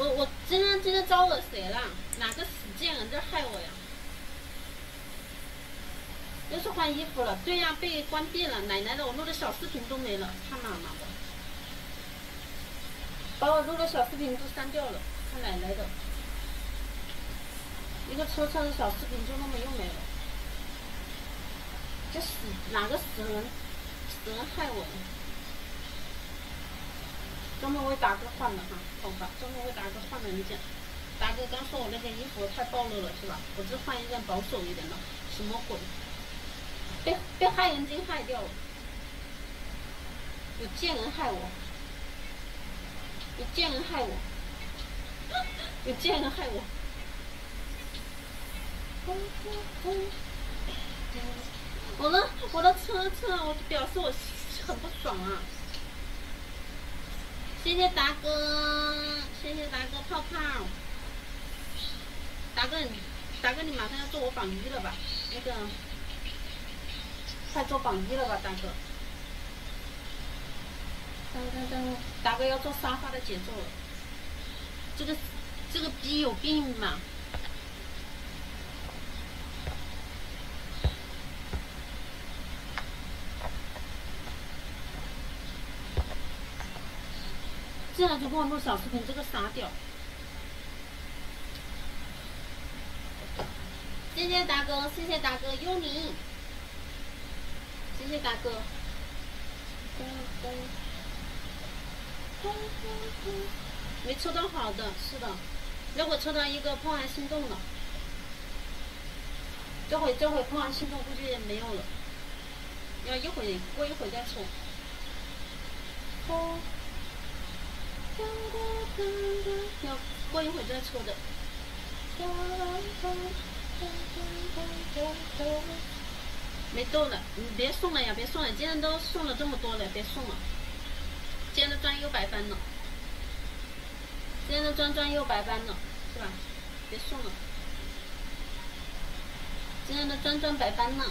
我我今天今天招惹谁了？哪个死贱人在害我呀？又是换衣服了，对呀，被关闭了。奶奶的，我录的小视频都没了，他妈妈的，把我录的小视频都删掉了，他奶奶的，一个车车的小视频就那么又没了，这死哪个死人，死人害我？专门为大哥换的哈，好吧，专门为达哥换了一件。达哥刚说我那件衣服太暴露了是吧？我就换一件保守一点的，什么鬼？被被害人精害掉了，有贱人害我，有贱人害我，有贱人害我。我的我的车车，我表示我很不爽啊！谢谢达哥，谢谢达哥泡泡。达哥，达哥，你马上要做我榜一了吧？那个。快做榜一了吧，大哥！当当当，达哥要做沙发的节奏了。这个这个逼有病嘛？进来就给我录小视频，这个傻屌！谢谢大哥，谢谢大哥，幽灵。谢谢大哥。没抽到好的，是的。如果抽到一个怦然心动了，这会这会怦然心动估计也没有了，要一会过一会再抽。要过一会再抽的。没豆了，你别送了呀，别送了，今天都送了这么多了，别送了。今天的砖又白搬了，今天的砖砖又白搬了，是吧？别送了，今天的砖砖白搬了。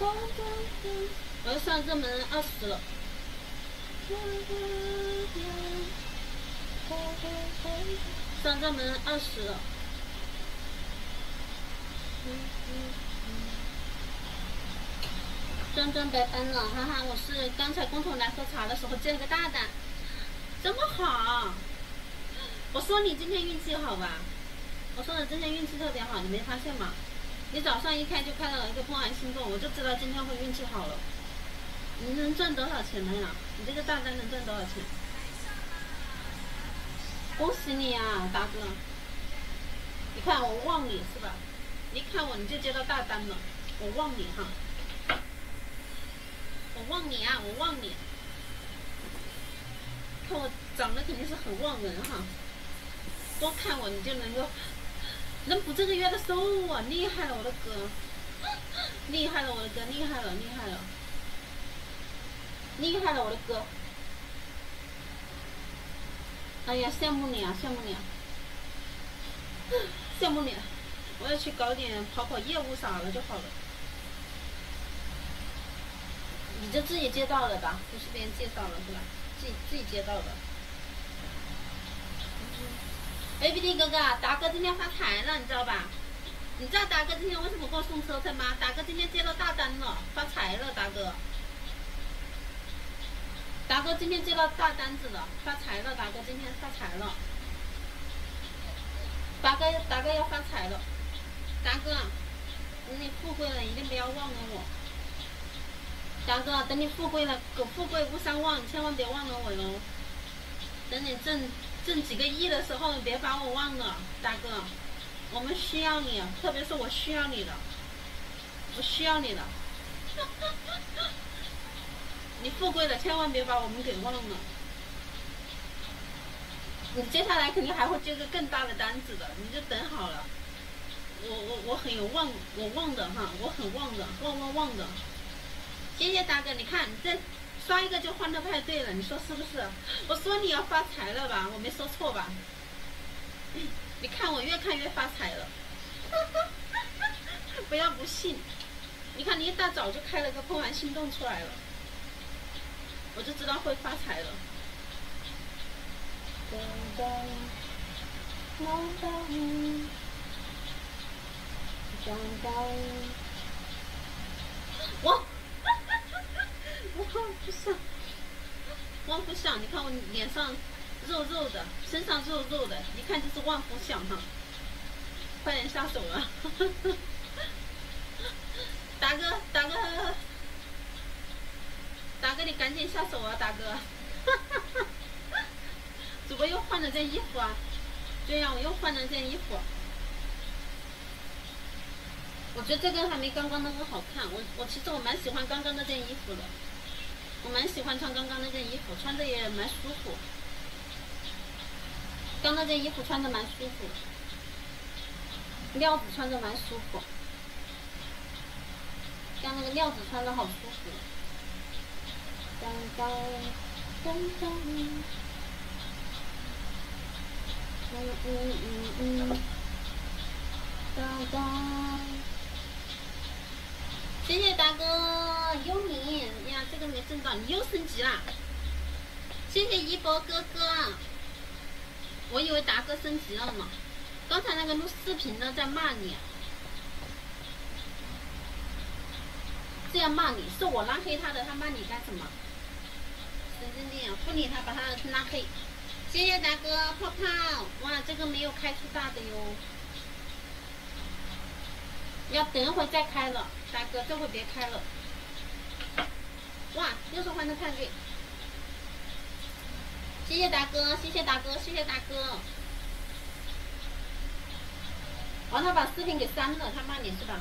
我要上热门二十了。上热门二十了。砖砖白搬了，哈哈！我是刚才工头来喝茶的时候接了个大单，这么好。我说你今天运气好吧？我说的今天运气特别好，你没发现吗？你早上一开就看到了一个怦然心动，我就知道今天会运气好了。你能赚多少钱呢呀？你这个大单能赚多少钱？恭喜你呀，大哥！你看我旺你是吧？你看我，你就接到大单了，我旺你哈，我旺你啊，我旺你，看我长得肯定是很旺人哈，多看我你就能够能补这个月的收入啊，厉害了我的哥，厉害了我的哥，厉害了厉害了，厉害了我的哥，哎呀羡慕你啊羡慕你啊，羡慕你。我要去搞点跑跑业务啥了就好了。你就自己接到了吧，不是别人介绍了是吧？自己自己接到的。A D 哥哥，达哥今天发财了，你知道吧？你知道达哥今天为什么给我送车车吗？达哥今天接到大单了，发财了，达哥。达哥今天接到大单子了，发财了，达哥今天发财了。达哥，达哥要发财了。达哥，等你富贵了，一定不要忘了我。达哥，等你富贵了，苟富贵勿相忘，千万别忘了我哟。等你挣挣几个亿的时候，别把我忘了，大哥。我们需要你，特别是我需要你的，我需要你的。你富贵了，千万别把我们给忘了。你接下来肯定还会接个更大的单子的，你就等好了。我我我很有旺，我旺的哈，我很旺的，旺旺旺的。谢谢大哥，你看你这刷一个就欢乐派对了，你说是不是？我说你要发财了吧？我没说错吧？你看我越看越发财了，不要不信。你看你一大早就开了个怦然心动出来了，我就知道会发财了。噔当当当当，我，我不想，旺夫相，你看我脸上肉肉的，身上肉肉的，一看就是旺夫相哈，快点下手了，大哥，大哥，大哥你赶紧下手啊，大哥，主播又换了件衣服啊，对呀，我又换了件衣服。我觉得这个还没刚刚那个好看，我我其实我蛮喜欢刚刚那件衣服的，我蛮喜欢穿刚刚那件衣服，穿着也蛮舒服。刚那件衣服穿着蛮舒服，料子穿着蛮舒服，刚那个料子穿着好舒服。当当当当，嗯嗯嗯嗯，当当。谢谢大哥，幽冥呀，这个没挣到，你又升级啦！谢谢一博哥哥，我以为达哥升级了呢，刚才那个录视频的在骂你，这样骂你是我拉黑他的，他骂你干什么？神经病，不理他，把他拉黑。谢谢大哥泡泡，哇，这个没有开出大的哟。要等一会再开了，大哥，这回别开了。哇，又是换的太贵。谢谢大哥，谢谢大哥，谢谢大哥。完，他把视频给删了，他骂你是吧？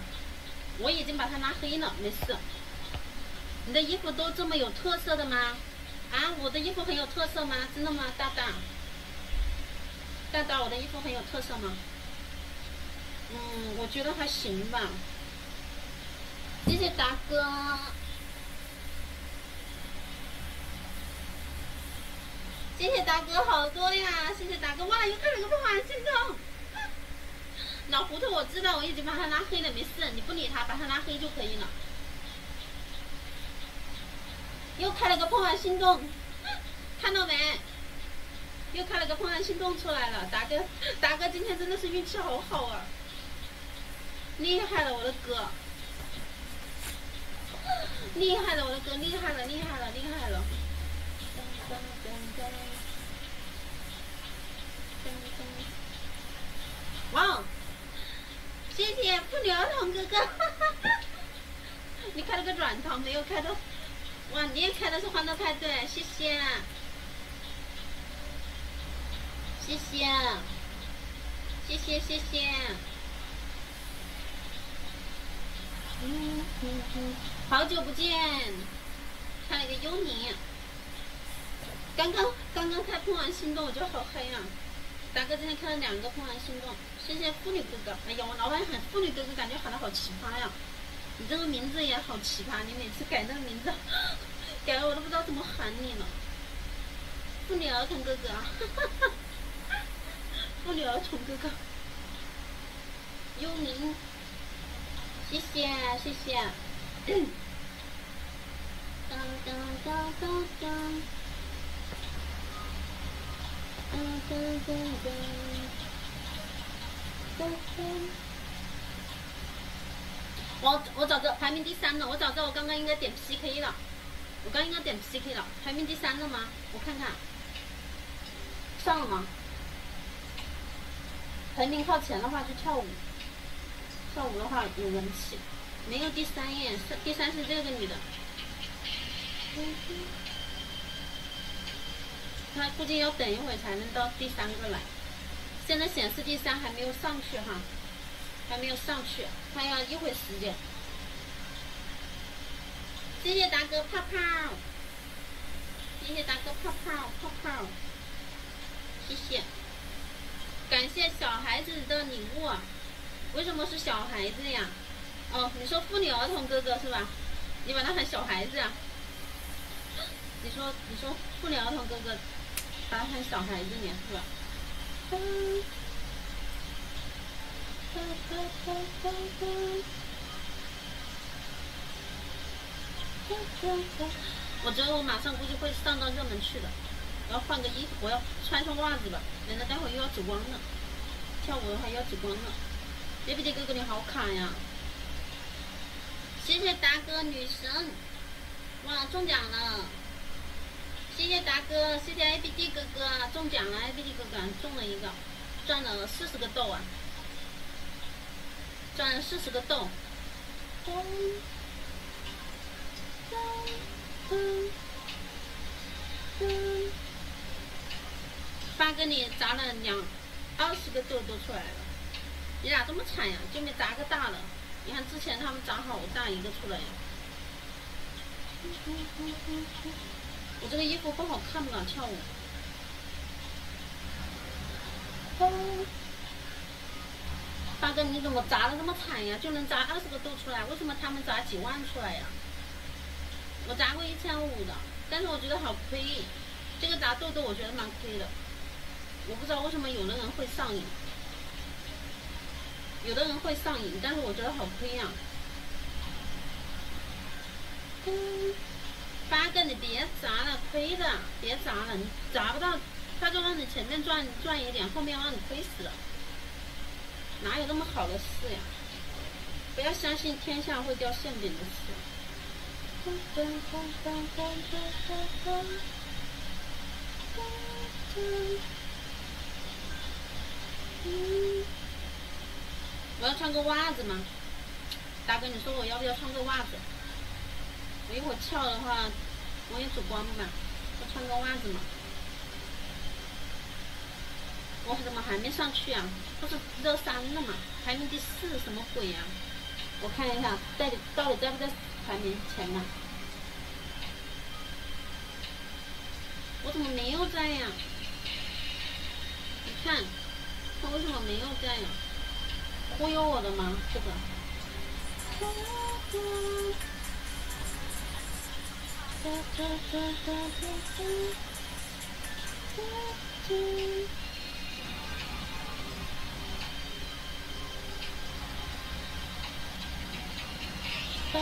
我已经把他拉黑了，没事。你的衣服都这么有特色的吗？啊，我的衣服很有特色吗？真的吗，大大？大大，我的衣服很有特色吗？嗯，我觉得还行吧。谢谢达哥，谢谢达哥好多呀！谢谢达哥，哇，又开了个破万心动。老糊涂，我知道，我已经把他拉黑了，没事，你不理他，把他拉黑就可以了。又开了个破万心动，看到没？又开了个破万心动出来了，大哥，大哥今天真的是运气好好啊！厉害了，我的哥！厉害了，我的哥！厉害了，厉害了，厉害了！哇！谢谢妇女儿童哥哥，你开了个软糖，没有开到。哇，你也开的是欢乐派对，谢谢！谢谢！谢谢谢谢！嗯嗯嗯，好久不见，看了个幽灵。刚刚刚刚开《怦然心动》，我觉得好嗨呀！大哥今天开了两个《怦然心动》，谢谢妇女哥哥。哎呀，我老板喊妇女哥哥，感觉喊的好奇葩呀！你这个名字也好奇葩，你每次改那个名字，改了我都不知道怎么喊你了。妇女儿童哥哥，妇女儿童哥哥，幽灵。谢谢谢谢。当当当当当，当当当当，当当。我我找着排名第三了，我找着我刚刚应该点 PK 了，我刚应该点 PK 了，排名第三了吗？我看看，上了吗？排名靠前的话就跳舞。跳舞的话有人气，没有第三页，是第三是这个女的，她估计要等一会才能到第三个来，现在显示第三还没有上去哈，还没有上去，她要一会时间。谢谢大哥泡泡，谢谢大哥泡泡泡泡，谢谢，感谢小孩子的礼物。为什么是小孩子呀？哦，你说妇女儿童哥哥是吧？你把他喊小孩子啊？你说你说妇女儿童哥哥，把他喊小孩子呢是吧？我觉得我马上估计会上到热门去的。我要换个衣服，我要穿双袜子吧，免得待会又要走光了。跳舞的话又要走光了。A B D 哥哥你好卡呀！谢谢达哥女神，哇中奖了！谢谢达哥，谢谢 A B D 哥哥中奖了，A B D 哥哥中了一个，赚了四十个豆啊！钻四十个豆。发给你砸了两二十个洞都出来了，你咋这么惨呀？就没砸个大的。你看之前他们砸好大一个出来呀。我这个衣服不好看不了跳舞。发哥你怎么砸的这么惨呀？就能砸二十个豆出来，为什么他们砸几万出来呀？我砸过一千五的，但是我觉得好亏，这个砸豆豆我觉得蛮亏的。我不知道为什么有的人会上瘾，有的人会上瘾，但是我觉得好亏呀。八哥你别砸了，亏的，别砸了，你砸不到，他就让你前面赚赚一点，后面让你亏死了，哪有那么好的事呀？不要相信天下会掉馅饼的事。我要穿个袜子吗？大哥，你说我要不要穿个袜子？我一会儿翘的话，我也走光嘛。我穿个袜子嘛。我怎么还没上去啊？不是热三了吗？排名第四，什么鬼呀？我看一下，到底到底在不在排名前呢？我怎么没有在呀？你看，他为什么没有在呀？忽悠我的吗？这个。你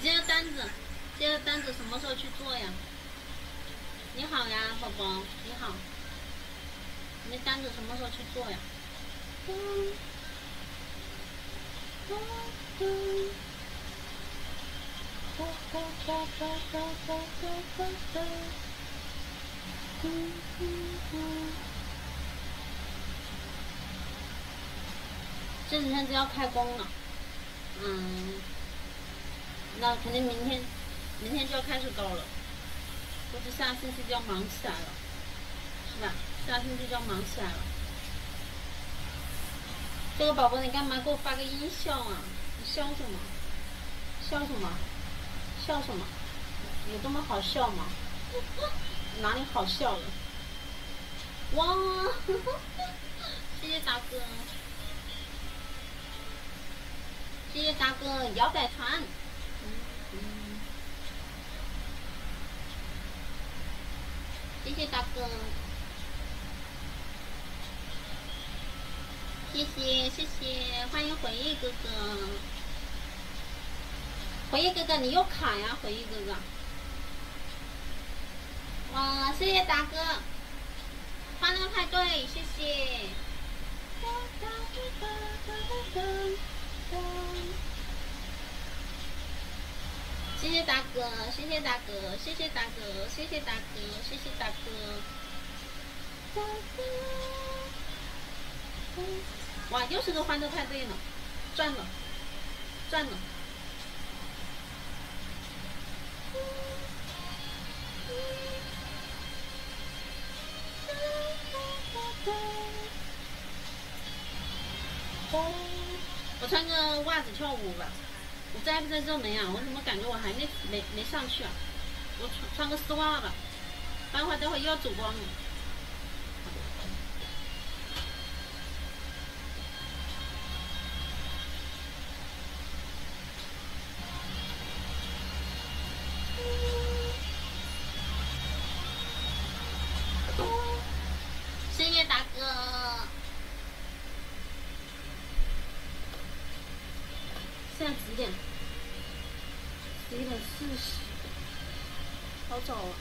这个单子，这个单子什么时候去做呀？你好呀，宝宝，你好。你单子什么时候去做呀？这几天就要开工了，嗯，那肯定明天，明天就要开始搞了，估计下星期就要忙起来了，是吧？下星期就要忙起来了。这个宝宝，你干嘛给我发个音效啊？你笑什么？笑什么？笑什么？有这么好笑吗？哪里好笑了？哇！谢谢大哥。谢谢大哥摇摆团，谢谢大哥，谢谢谢谢，欢迎回忆哥哥，回忆哥哥你又卡呀，回忆哥哥，哇，谢谢大哥，欢乐派对，谢谢。谢谢大哥，谢谢大哥，谢谢大哥，谢谢大哥，谢谢大哥。哇，又是个欢乐派对呢，赚了，赚了。我穿个袜子跳舞吧，我在不在热门呀？我怎么感觉我还没没没上去啊？我穿穿个丝袜吧，待会待会又要走光了。谢谢大哥。现在几点？十一点四十，好早啊！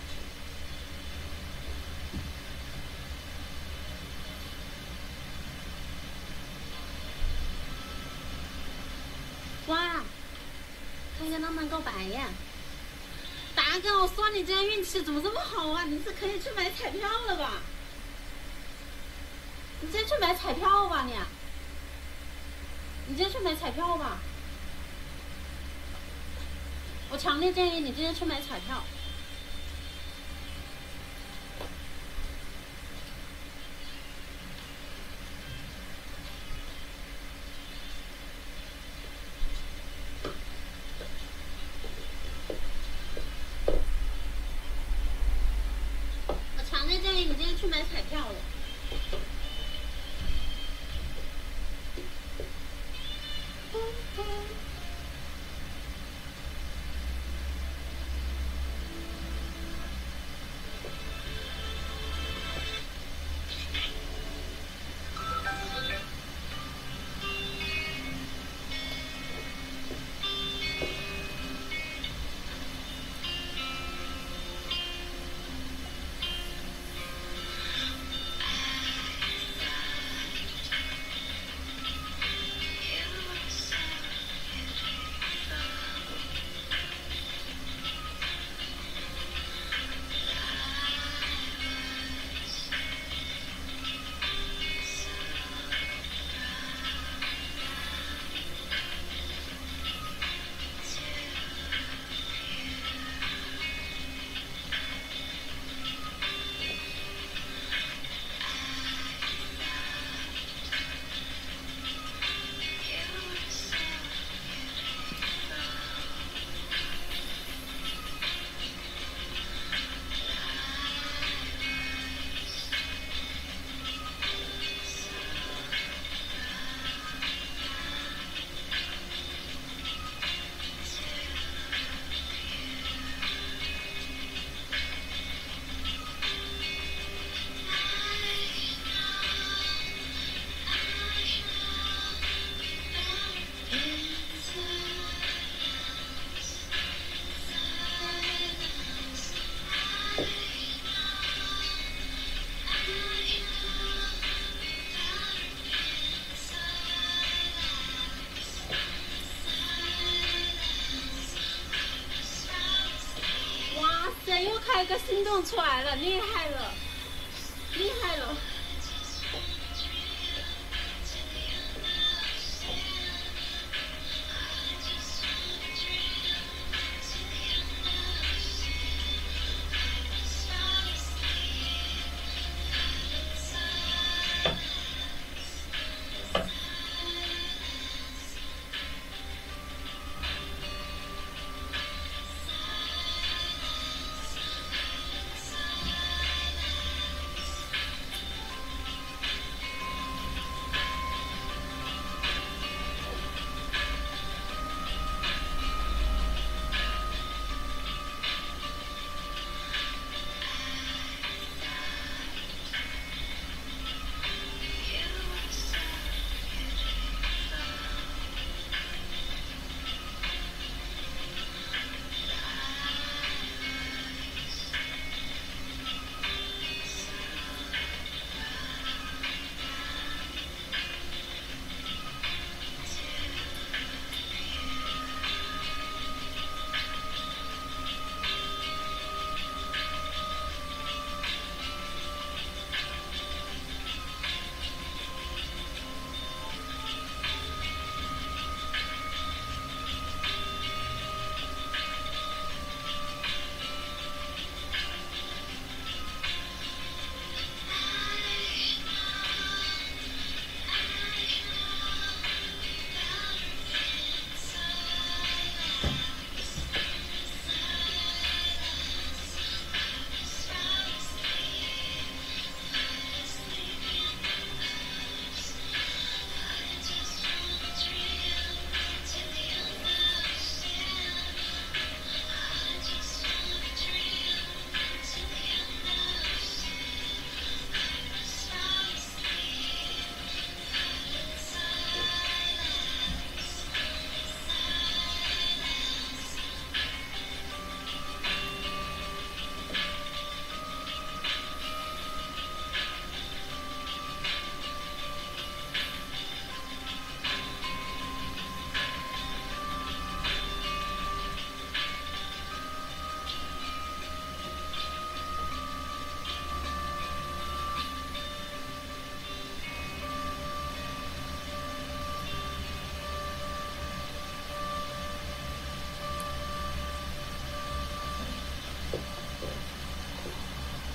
哇，告白呀！达哥，我说你今天运气怎么这么好啊？你是可以去买彩票了吧？你今天去买彩票吧你！你今天去买彩票吧！我强烈建议你今天去买彩票。运动出来了，厉害了，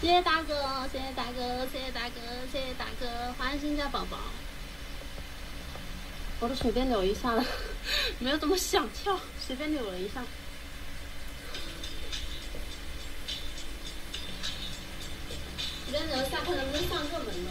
谢谢大哥，谢谢大哥，谢谢大哥，谢谢大哥，欢迎新家宝宝。我都随便扭一下了，没有怎么想跳，随便扭了一下。随便扭一下，看能不能上热门呢？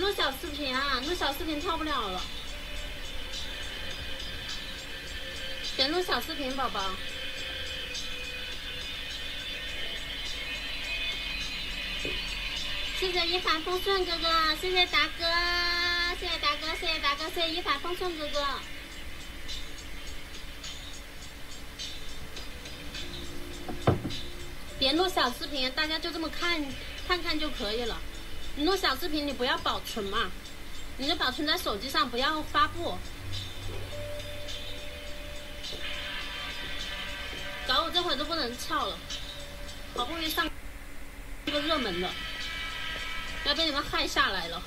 录小视频啊！录小视频跳不了了。别录小视频，宝宝。谢谢一帆风顺哥哥，谢谢达哥，谢谢达哥，谢谢达哥，谢谢一帆风顺哥哥。别录小视频，大家就这么看看看就可以了。你录小视频，你不要保存嘛，你就保存在手机上，不要发布。搞我这会都不能翘了，好不容易上一个热门的，要被你们害下来了。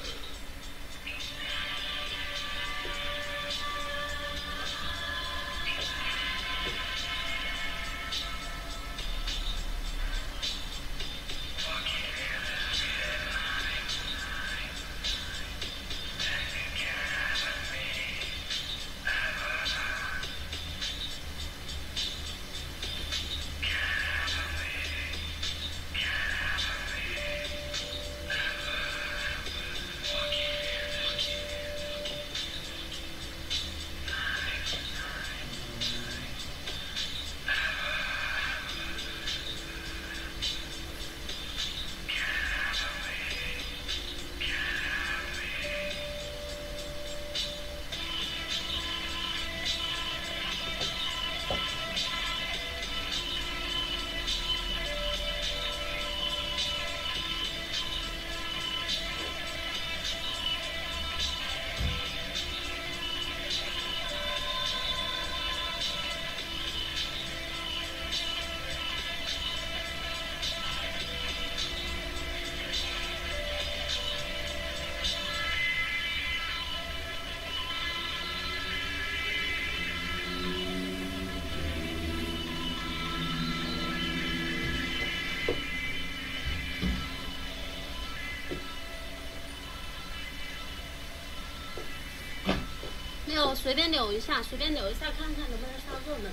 随便扭一下，随便扭一下，看看能不能上热门。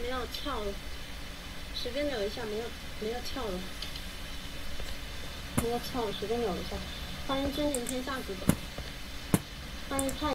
没有跳了，随便扭一下，没有，没有跳了，没有跳了，随便扭一下。欢迎君临天下哥哥，欢迎太。